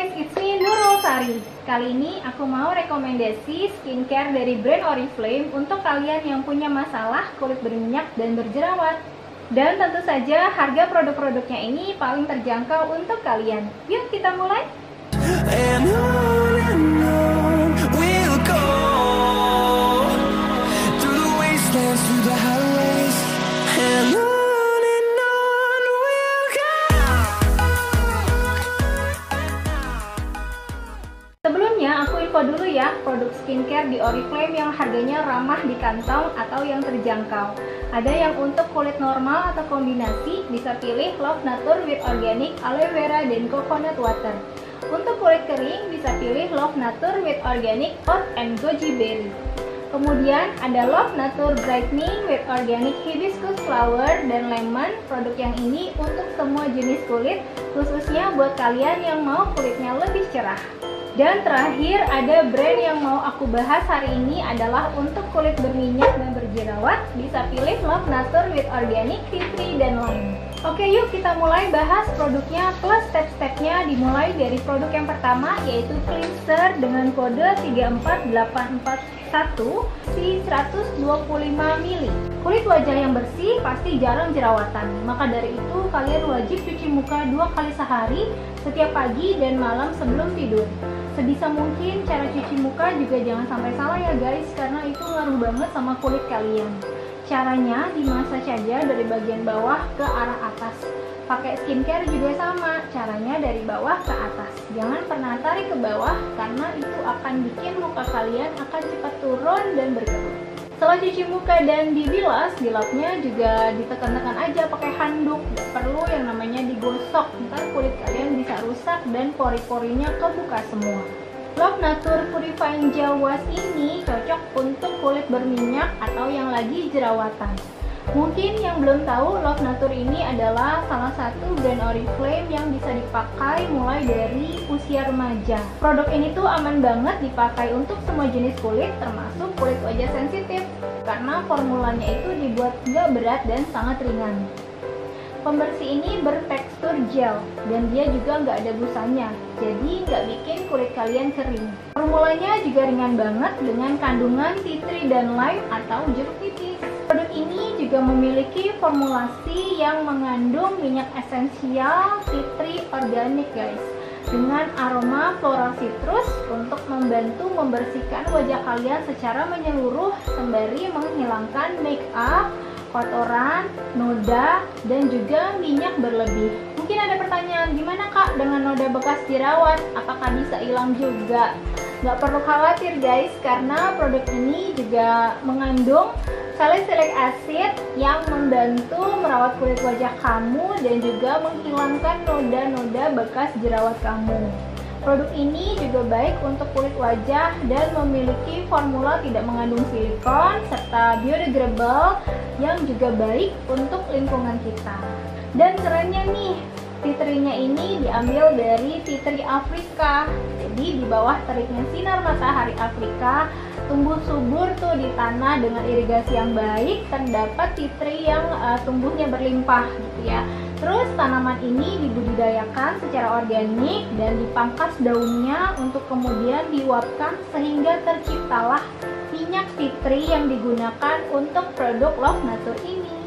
guys, it's me Nurul Sari. Kali ini aku mau rekomendasi skincare dari brand Oriflame untuk kalian yang punya masalah kulit berminyak dan berjerawat. Dan tentu saja harga produk-produknya ini paling terjangkau untuk kalian. Yuk kita mulai. And info dulu ya produk skincare di Oriflame yang harganya ramah di kantong atau yang terjangkau. Ada yang untuk kulit normal atau kombinasi bisa pilih Love Nature with Organic Aloe Vera dan Coconut Water. Untuk kulit kering bisa pilih Love Nature with Organic Oat and Goji Berry. Kemudian ada Love Nature Brightening with Organic Hibiscus Flower dan Lemon. Produk yang ini untuk semua jenis kulit, khususnya buat kalian yang mau kulitnya lebih cerah. Dan terakhir ada brand yang mau aku bahas hari ini adalah untuk kulit berminyak dan berjerawat bisa pilih Love Nature with Organic Tree dan Lime. Oke yuk kita mulai bahas produknya plus step-stepnya dimulai dari produk yang pertama yaitu cleanser dengan kode 34841 si 125 ml. Kulit wajah yang bersih pasti jarang jerawatan, maka dari itu kalian wajib cuci muka dua kali sehari setiap pagi dan malam sebelum tidur. Sebisa mungkin cara cuci muka juga jangan sampai salah ya guys, karena itu ngaruh banget sama kulit kalian. Caranya dimasak saja dari bagian bawah ke arah atas. Pakai skincare juga sama, caranya dari bawah ke atas. Jangan pernah tarik ke bawah karena itu akan bikin muka kalian akan cepat turun dan berkerut. Setelah cuci muka dan dibilas, dilapnya juga ditekan-tekan aja pakai handuk. Gak perlu yang namanya digosok, ntar kulit kalian bisa rusak dan pori-porinya kebuka semua. Love Nature Purifying Wash ini cocok untuk kulit berminyak atau yang lagi jerawatan. Mungkin yang belum tahu, Love Nature ini adalah salah satu brand Oriflame yang bisa dipakai mulai dari usia remaja. Produk ini tuh aman banget dipakai untuk semua jenis kulit, termasuk kulit wajah sensitif, karena formulanya itu dibuat nggak berat dan sangat ringan. Pembersih ini bertekstur gel dan dia juga nggak ada busanya, jadi nggak bikin kulit kalian kering. Formulanya juga ringan banget dengan kandungan tea tree dan lime atau jeruk nipis. Juga memiliki formulasi yang mengandung minyak esensial tree organik guys dengan aroma floral citrus untuk membantu membersihkan wajah kalian secara menyeluruh sembari menghilangkan make up kotoran, noda, dan juga minyak berlebih. Mungkin ada pertanyaan, gimana kak dengan noda bekas jerawat? Apakah bisa hilang juga? Nggak perlu khawatir guys, karena produk ini juga mengandung salicylic acid yang membantu merawat kulit wajah kamu dan juga menghilangkan noda-noda bekas jerawat kamu. Produk ini juga baik untuk kulit wajah dan memiliki formula tidak mengandung silikon serta biodegradable yang juga baik untuk lingkungan kita. Dan kerennya nih, titrinya ini diambil dari titri Afrika. Jadi di bawah teriknya sinar matahari Afrika tumbuh subur tuh di tanah dengan irigasi yang baik terdapat titri yang uh, tumbuhnya berlimpah gitu ya. Terus tanaman ini dibudidayakan secara organik dan dipangkas daunnya untuk kemudian diuapkan sehingga terciptalah minyak fitri yang digunakan untuk produk Love Nature ini.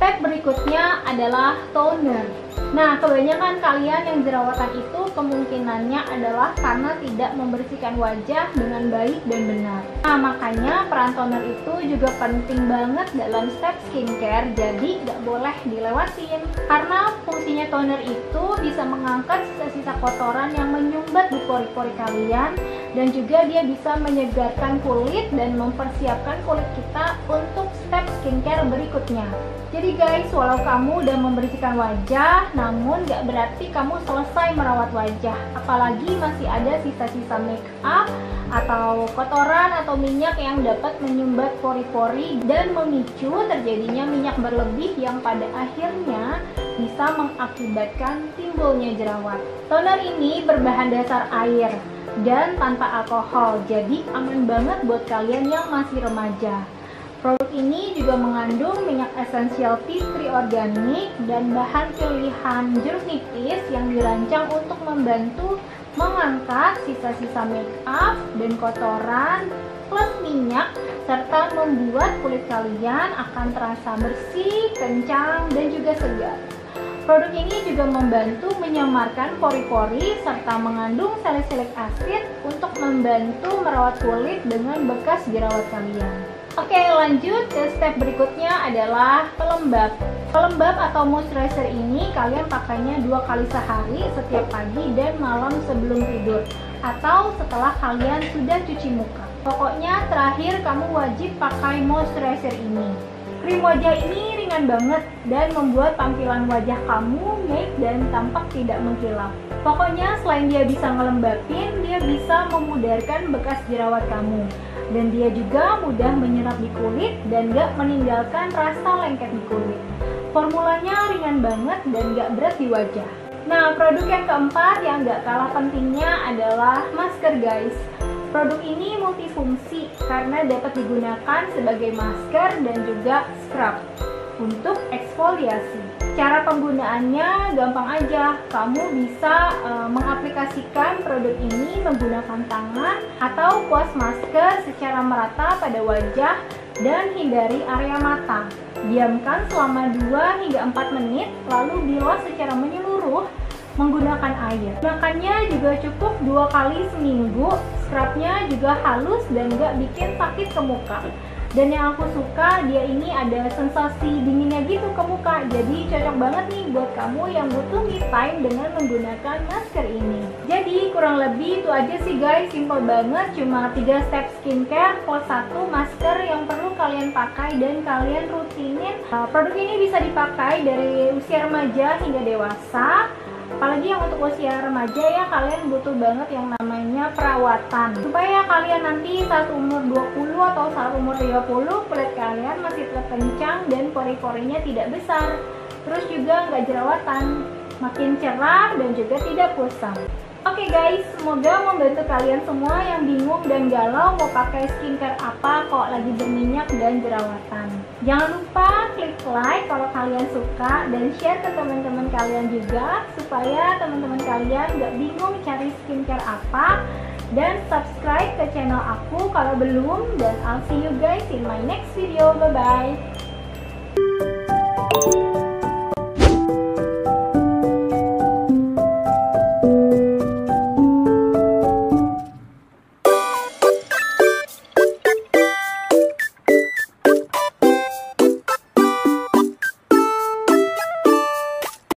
Step berikutnya adalah toner. Nah, kebanyakan kalian yang jerawatan itu kemungkinannya adalah karena tidak membersihkan wajah dengan baik dan benar. Nah, makanya peran toner itu juga penting banget dalam step skincare, jadi nggak boleh dilewatin. Karena fungsinya toner itu bisa mengangkat sisa-sisa kotoran yang menyumbat di pori-pori kalian dan juga dia bisa menyegarkan kulit dan mempersiapkan kulit kita untuk step skincare berikutnya. Jadi guys, walau kamu udah membersihkan wajah, namun gak berarti kamu selesai merawat wajah. Apalagi masih ada sisa-sisa make up atau kotoran atau minyak yang dapat menyumbat pori-pori dan memicu terjadinya minyak berlebih yang pada akhirnya bisa mengakibatkan timbulnya jerawat. Toner ini berbahan dasar air dan tanpa alkohol, jadi aman banget buat kalian yang masih remaja. Produk ini juga mengandung minyak esensial tea tree organik dan bahan pilihan jeruk nipis yang dirancang untuk membantu mengangkat sisa-sisa make up dan kotoran plus minyak serta membuat kulit kalian akan terasa bersih, kencang, dan juga segar. Produk ini juga membantu menyamarkan pori-pori serta mengandung salicylic acid untuk membantu merawat kulit dengan bekas jerawat kalian. Oke lanjut ke step berikutnya adalah pelembab. Pelembab atau moisturizer ini kalian pakainya dua kali sehari setiap pagi dan malam sebelum tidur Atau setelah kalian sudah cuci muka. Pokoknya terakhir kamu wajib pakai moisturizer ini. Krim wajah ini ringan banget dan membuat tampilan wajah kamu make dan tampak tidak mengkilap Pokoknya selain dia bisa ngelembapin, dia bisa memudarkan bekas jerawat kamu dan dia juga mudah menyerap di kulit dan gak meninggalkan rasa lengket di kulit. Formulanya ringan banget dan gak berat di wajah. Nah, produk yang keempat yang gak kalah pentingnya adalah masker guys. Produk ini multifungsi karena dapat digunakan sebagai masker dan juga scrub untuk eksfoliasi. Cara penggunaannya gampang aja. Kamu bisa e, mengaplikasikan produk ini menggunakan tangan atau kuas masker secara merata pada wajah dan hindari area mata. Diamkan selama 2 hingga 4 menit, lalu bilas secara menyeluruh menggunakan air. Makannya juga cukup dua kali seminggu. Scrubnya juga halus dan gak bikin sakit ke muka dan yang aku suka dia ini ada sensasi dinginnya gitu ke muka. Jadi cocok banget nih buat kamu yang butuh me time dengan menggunakan masker ini. Jadi kurang lebih itu aja sih guys. Simple banget cuma 3 step skincare plus satu masker yang perlu kalian pakai dan kalian rutinin. Uh, produk ini bisa dipakai dari usia remaja hingga dewasa apalagi yang untuk usia remaja ya kalian butuh banget yang namanya perawatan. Supaya kalian nanti saat umur 20 atau saat umur 30 kulit kalian masih tetap kencang dan pori-porinya tidak besar. Terus juga nggak jerawatan makin cerah dan juga tidak kusam Oke okay guys, semoga membantu kalian semua yang bingung dan galau mau pakai skincare apa kok lagi berminyak dan jerawatan. Jangan lupa klik like kalau kalian suka dan share ke teman-teman kalian juga supaya teman-teman kalian gak bingung cari skincare apa dan subscribe ke channel aku kalau belum dan I'll see you guys in my next video. Bye bye.